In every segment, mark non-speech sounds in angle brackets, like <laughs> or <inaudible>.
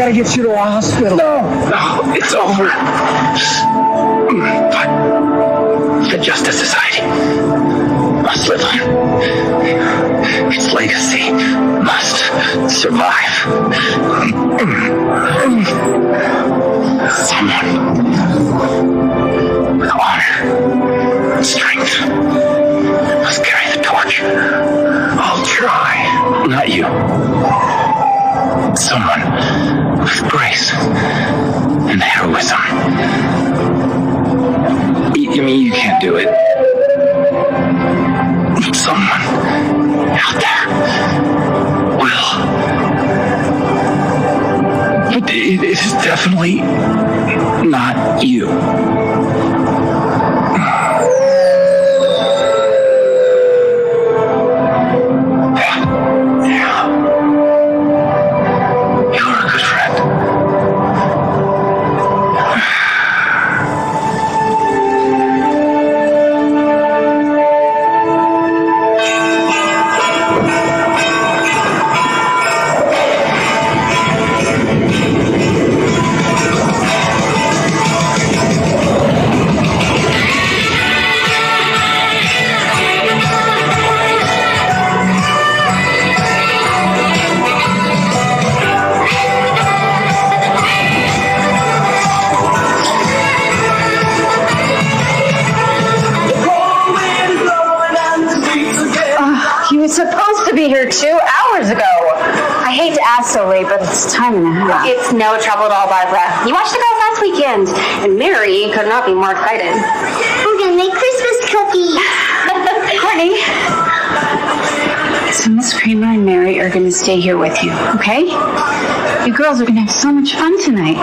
gotta get you to a hospital. No, no, it's over. But the Justice Society must live on. Its legacy must survive. Someone definitely not you. So late, but it's time and a half. It's no trouble at all, Barbara. You watched the girls last weekend, and Mary could not be more excited. I'm gonna make Christmas cookies. <laughs> Courtney. So Miss Kramer and Mary are going to stay here with you, okay? You girls are going to have so much fun tonight.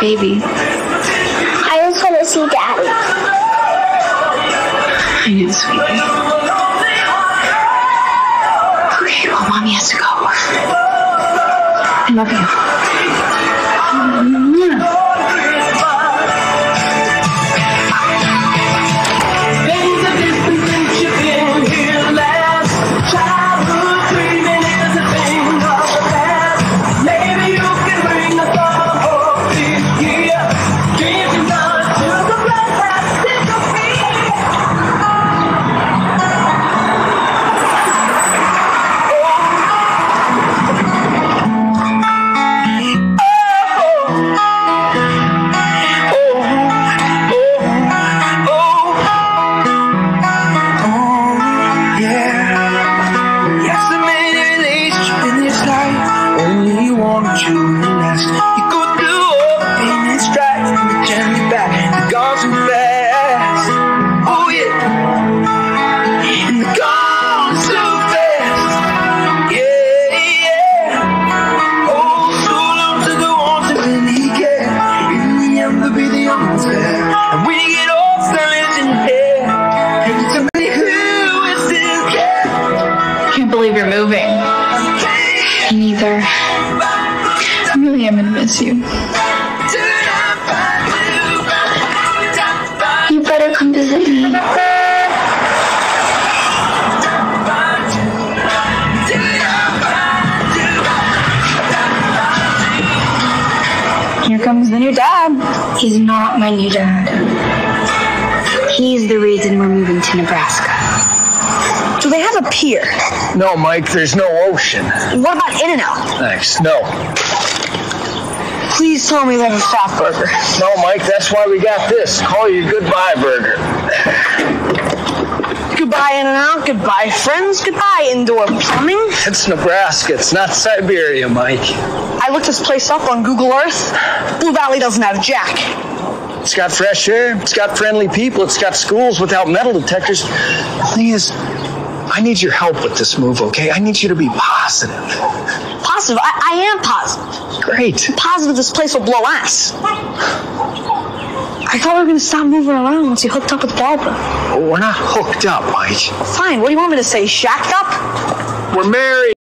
Baby, I just want to see Daddy. I know, sweetie. I love neither. I really am gonna miss you. You better come visit me. Here comes the new dad. He's not my new dad. He's the reason we're moving to Nebraska. Do they have a pier? No, Mike, there's no ocean. What about In-N-Out? Thanks. No. Please tell me they have a Fatburger. No, Mike, that's why we got this. Call you goodbye burger. Goodbye In-N-Out, goodbye friends, goodbye indoor plumbing. It's Nebraska. It's not Siberia, Mike. I looked this place up on Google Earth. Blue Valley doesn't have jack. It's got fresh air. It's got friendly people. It's got schools without metal detectors. The thing is, I need your help with this move, okay? I need you to be positive. Positive. I, I am positive. Great. Positive this place will blow ass. I thought we were gonna stop moving around once you hooked up with Barbara. We're not hooked up, Mike. Fine, what do you want me to say? Shacked up? We're married.